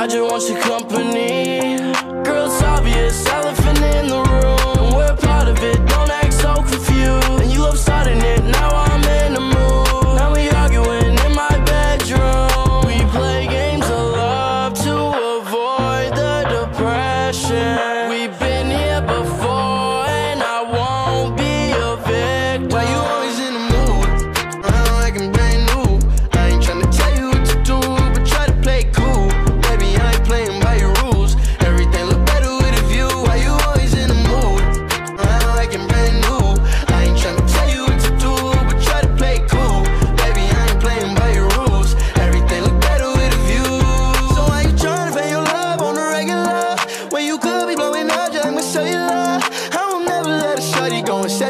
I just want your company.